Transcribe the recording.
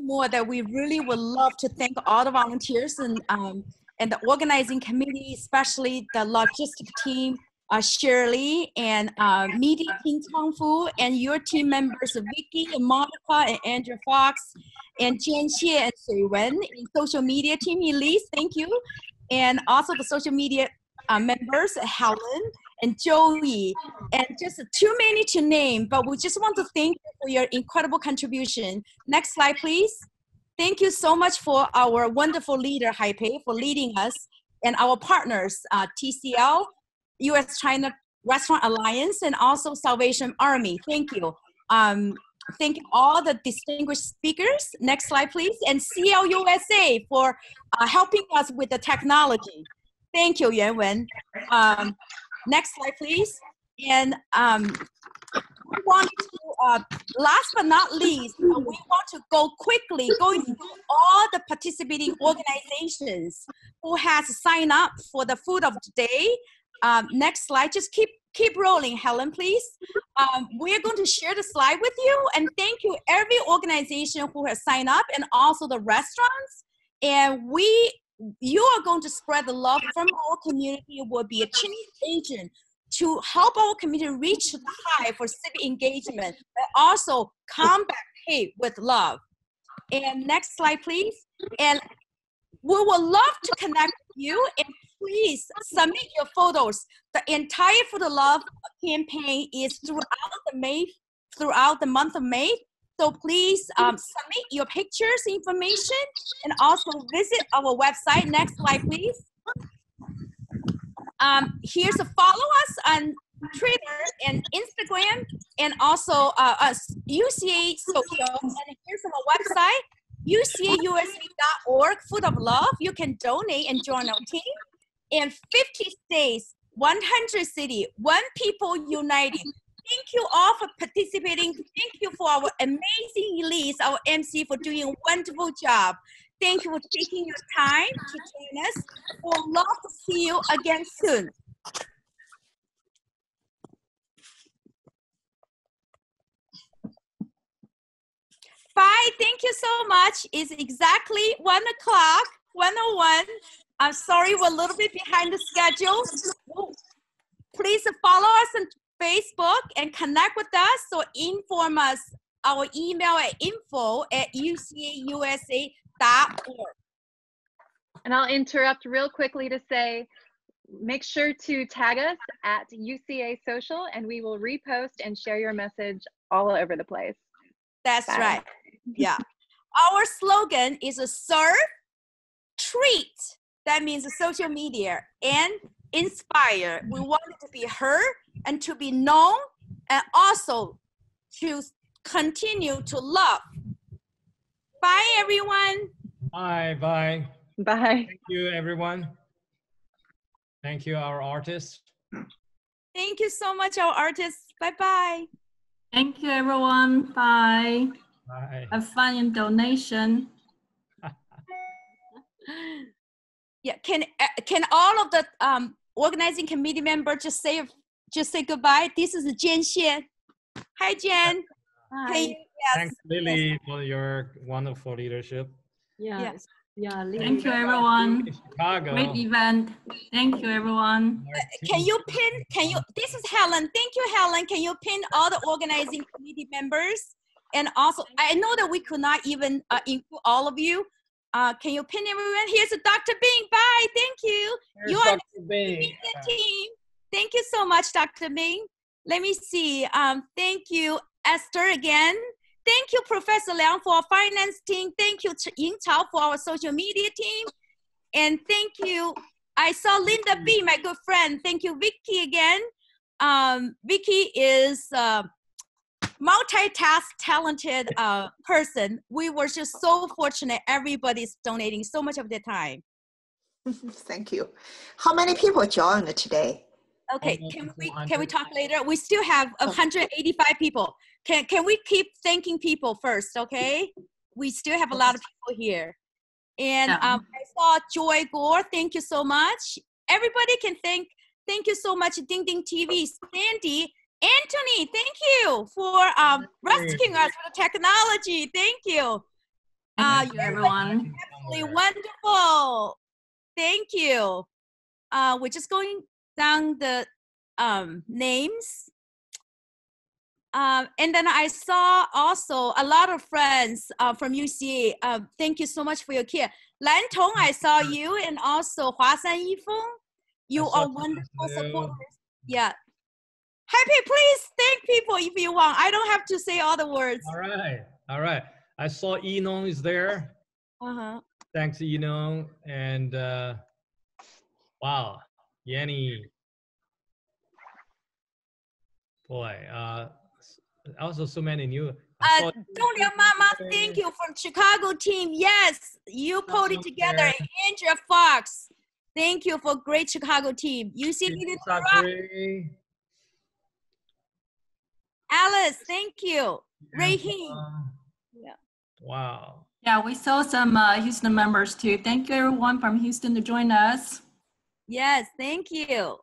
more that we really would love to thank all the volunteers and um, and the organizing committee, especially the logistic team, uh, Shirley and uh, media team Tongfu, and your team members Vicky and Monica and Andrew Fox, and Jian Xie and Sui Wen, and social media team Elise, thank you, and also the social media uh, members Helen and Joey, and just too many to name, but we just want to thank you for your incredible contribution. Next slide, please. Thank you so much for our wonderful leader, Haipei, for leading us, and our partners, uh, TCL, US China Restaurant Alliance, and also Salvation Army. Thank you. Um, thank all the distinguished speakers. Next slide, please. And CLUSA for uh, helping us with the technology. Thank you, Yuan Wen. Um, next slide, please. And um, we want to, uh, last but not least, uh, we want to go quickly, going through all the participating organizations who has signed up for the food of today. Um, next slide, just keep keep rolling, Helen, please. Um, we're going to share the slide with you, and thank you every organization who has signed up, and also the restaurants. And we, you are going to spread the love from our community. It Will be a change agent to help our community reach the high for civic engagement, but also combat hate with love. And next slide, please. And we would love to connect with you and please submit your photos. The entire Food of Love campaign is throughout the May, throughout the month of May. So please um, submit your pictures, information, and also visit our website. Next slide, please. Um, here's a follow us on Twitter and Instagram, and also uh, us UCA Social. And here's our website, ucausa.org, Food of Love. You can donate and join our team. In 50 states, 100 cities, one people united. Thank you all for participating. Thank you for our amazing Elise, our MC, for doing a wonderful job. Thank you for taking your time to join us. We'll love to see you again soon. Bye. Thank you so much. It's exactly one o'clock, 101. I'm sorry we're a little bit behind the schedule. Please follow us on Facebook and connect with us or inform us. Our email at info at ucausa.org. And I'll interrupt real quickly to say, make sure to tag us at UCA Social and we will repost and share your message all over the place. That's Bye. right. Yeah. Our slogan is a serve, treat, that means social media and inspire. We want it to be heard and to be known and also to continue to love. Bye, everyone. Bye, bye. Bye. Thank you, everyone. Thank you, our artists. Thank you so much, our artists. Bye bye. Thank you, everyone. Bye. Bye. Have fun in donation. yeah can uh, can all of the um organizing committee member just say just say goodbye this is jen xie hi jen Hi. Hey, yes. Thanks, Lily, for your wonderful leadership. Yes. Yeah, Lily. Thank you, everyone. Chicago. Great event. Thank you, everyone. can you pin can you this is helen thank you helen can you pin all the organizing committee members and also i know that we could not even uh, include all of you uh, can you pin everyone here's a dr bing bye thank you Here's you are Dr. Bing. the team. Thank you so much, Dr. Ming. Let me see. Um, thank you, Esther, again. Thank you, Professor Liang, for our finance team. Thank you, Ying Chao, for our social media team. And thank you. I saw Linda B, my good friend. Thank you, Vicky, again. Um, Vicky is a multitask talented uh, person. We were just so fortunate. Everybody's donating so much of their time. Thank you. How many people joined today? Okay, can we can we talk later? We still have Oh. 185 people. Can can we keep thanking people first? Okay, we still have a lot of people here. And um, I saw Joy Gore. Thank you so much. Everybody can thank thank you so much. Ding Ding TV, Sandy, Anthony. Thank you for um, rescuing us with the technology. Thank you. Uh, Thank you, everyone. absolutely wonderful. Thank you. Uh, we're just going down the um, names. Um, and then I saw also a lot of friends uh, from UCA. Uh, thank you so much for your care. Lan Tong, I saw you, and also Hua San Yifeng. You are wonderful supporters. Yeah. Happy, please thank people if you want. I don't have to say all the words. All right. All right. I saw Enong is there. Uh-huh. Thanks, Enong. And uh, wow, Yanni. Boy, uh, also so many new. Uh, saw- Julia Mama, thank you from Chicago team. Yes, you pulled it together. Andrea Fox, thank you for great Chicago team. UC Little Lisa Rock, Gray, Alice, thank you. Ray and, um, Yeah. Wow. Yeah, we saw some uh, Houston members too. Thank you, everyone from Houston to join us. Yes, thank you.